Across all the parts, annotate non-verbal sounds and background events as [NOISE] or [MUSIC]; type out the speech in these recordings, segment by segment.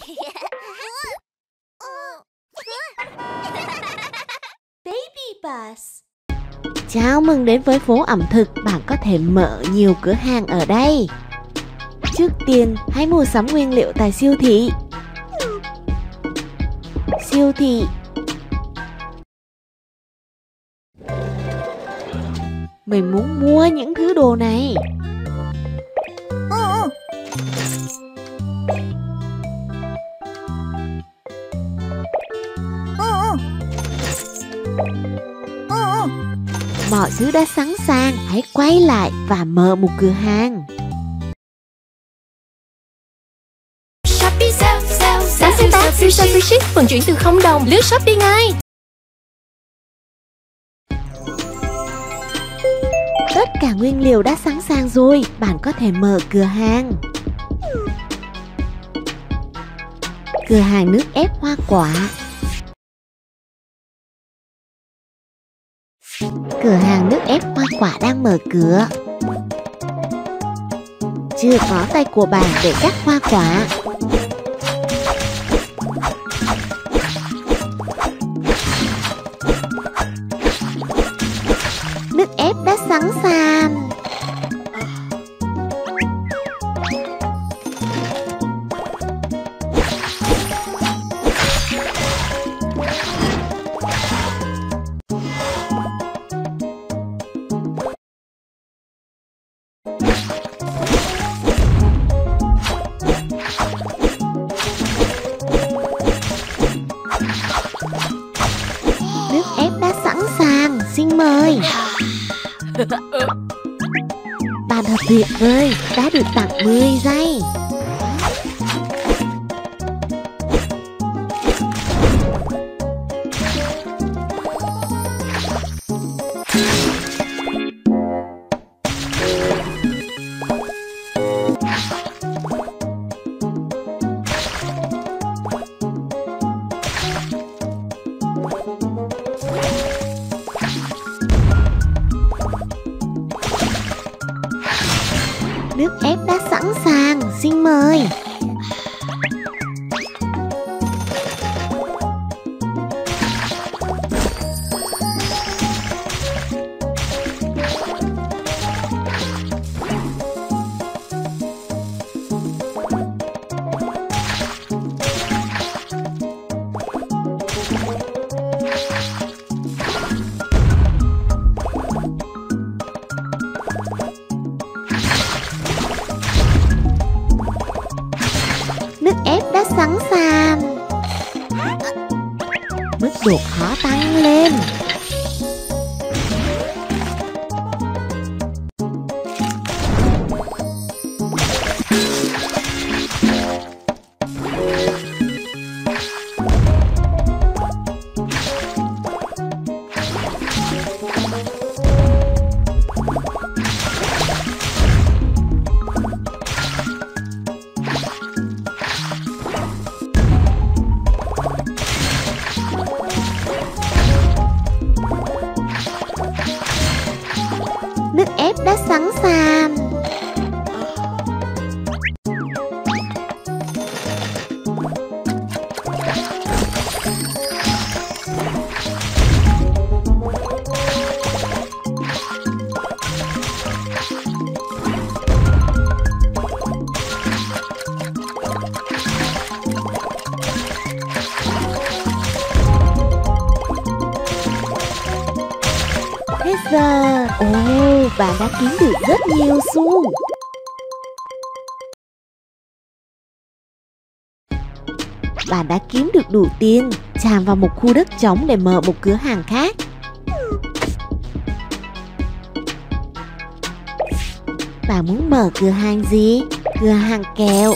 [LAUGHS] Baby bus. Chào mừng đến với phố ẩm thực, bạn có thể mở nhiều cửa hàng ở đây. Trước tiên, hãy mua sắm nguyên liệu tại siêu thị. Siêu thị Mình muốn mua những thứ đồ này. Mọi thứ đã sẵn sàng, hãy quay lại và mở một cửa hàng. Shopee sale sale sale siêu tag siêu sale free ship vận chuyển từ không đồng lướt Shopee ngay Tất cả nguyên liệu đã sẵn sàng rồi, bạn có thể mở cửa hàng. Cửa hàng nước ép hoa quả. Cửa hàng nước ép hoa quả đang mở cửa. Chưa có tay của bạn để cắt hoa quả. Nước ép đã sẵn sàng. Bạn thật tuyệt vời, đã được tặng 10 giây. Giờ. Ồ, bạn đã kiếm được rất nhiều xu. Bạn đã kiếm được đủ tiền, tràn vào một khu đất trống để mở một cửa hàng khác. Bạn muốn mở cửa hàng gì? Cửa hàng kẹo.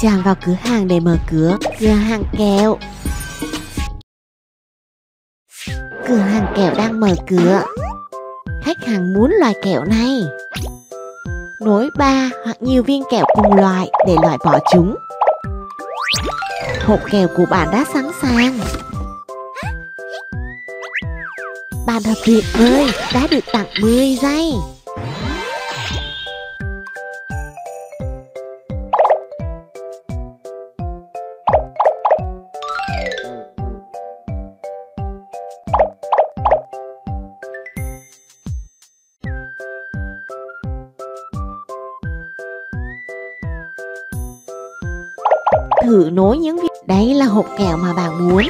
Tràn vào cửa hàng để mở cửa. Cửa hàng kẹo. Cửa hàng kẹo đang mở cửa. Khách hàng muốn loại kẹo này. Nối ba hoặc nhiều viên kẹo cùng loại để loại bỏ chúng. Hộp kẹo của bạn đã sẵn sàng. Bạn thật tuyệt vời, đã được tặng 10 giây. Thử nối những viên. Đây là hộp kẹo mà bạn muốn.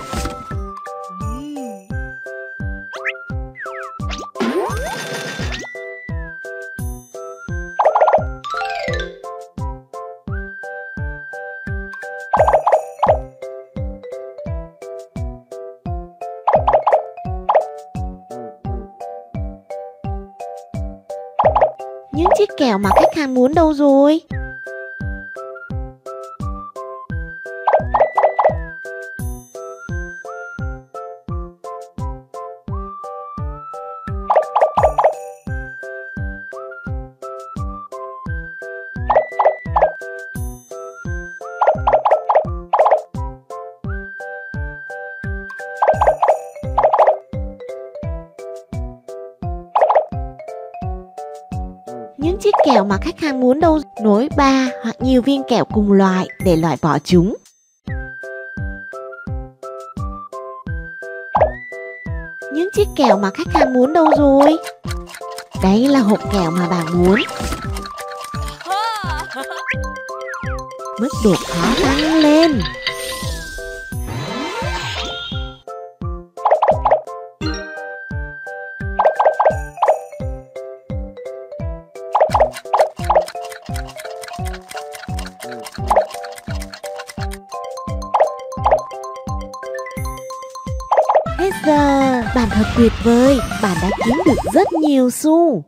Những chiếc kẹo mà khách hàng muốn đâu rồi? Kẹo mà khách hàng muốn đâu nối ba hoặc nhiều viên kẹo cùng loại để loại bỏ chúng. Những chiếc kẹo mà khách hàng muốn đâu rồi? Đây là hộp kẹo mà bạn muốn. Mức độ khó tăng lên. Bạn thật tuyệt vời, bạn đã kiếm được rất nhiều xu.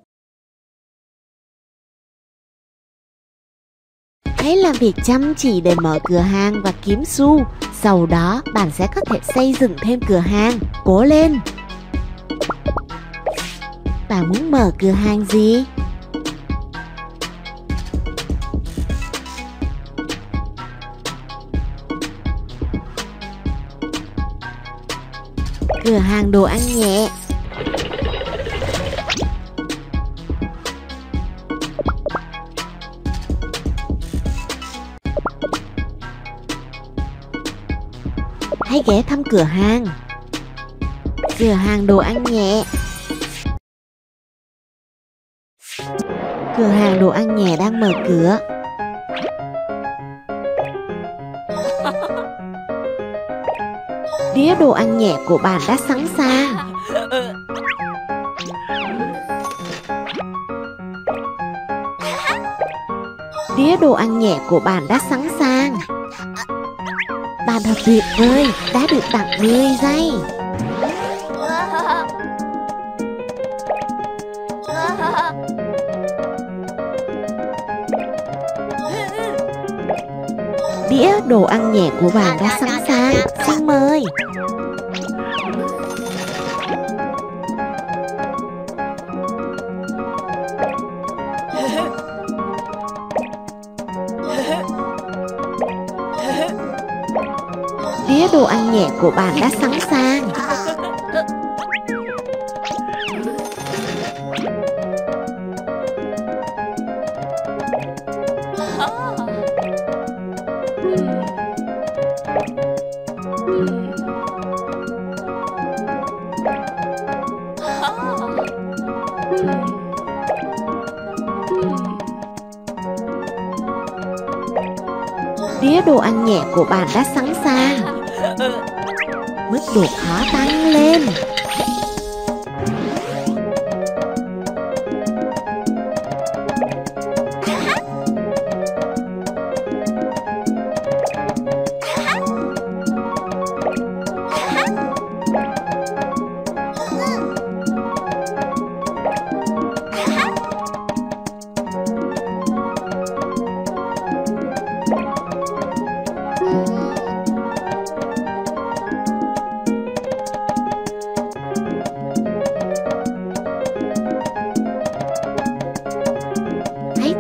Hãy làm việc chăm chỉ để mở cửa hàng và kiếm xu. Sau đó, bạn sẽ có thể xây dựng thêm cửa hàng. Cố lên! Bạn muốn mở cửa hàng gì? Cửa hàng đồ ăn nhẹ Hãy ghé thăm cửa hàng. Cửa hàng đồ ăn nhẹ Cửa hàng đồ ăn nhẹ đang mở cửa. Đĩa đồ ăn nhẹ của bạn đã sẵn sàng. Đĩa đồ ăn nhẹ của bạn đã sẵn sàng. Bạn thật tuyệt vời, đã được tặng 10 giây. Đĩa đồ ăn nhẹ của bạn đã sẵn sàng. Mời. Đĩa đồ ăn nhẹ của bạn đã sẵn sàng. Đĩa [LAUGHS] đồ ăn nhẹ của bạn đã sẵn sàng. Mức độ khó tăng lên.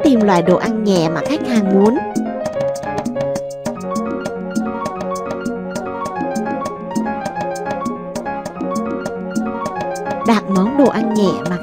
Tìm loại đồ ăn nhẹ mà khách hàng muốn. Đặt món đồ ăn nhẹ mà